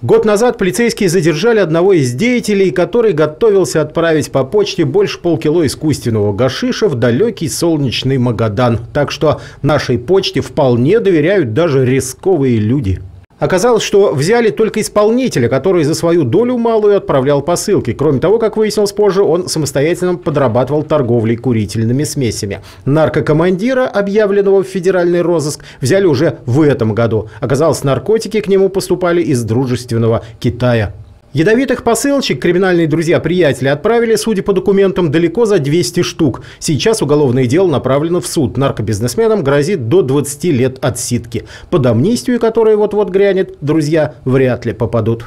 Год назад полицейские задержали одного из деятелей, который готовился отправить по почте больше полкило искусственного гашиша в далекий солнечный Магадан. Так что нашей почте вполне доверяют даже рисковые люди. Оказалось, что взяли только исполнителя, который за свою долю малую отправлял посылки. Кроме того, как выяснилось позже, он самостоятельно подрабатывал торговлей курительными смесями. Наркокомандира, объявленного в федеральный розыск, взяли уже в этом году. Оказалось, наркотики к нему поступали из дружественного Китая. Ядовитых посылочек криминальные друзья-приятели отправили, судя по документам, далеко за 200 штук. Сейчас уголовное дело направлено в суд. Наркобизнесменам грозит до 20 лет отсидки. Под амнистию, которая вот-вот грянет, друзья вряд ли попадут.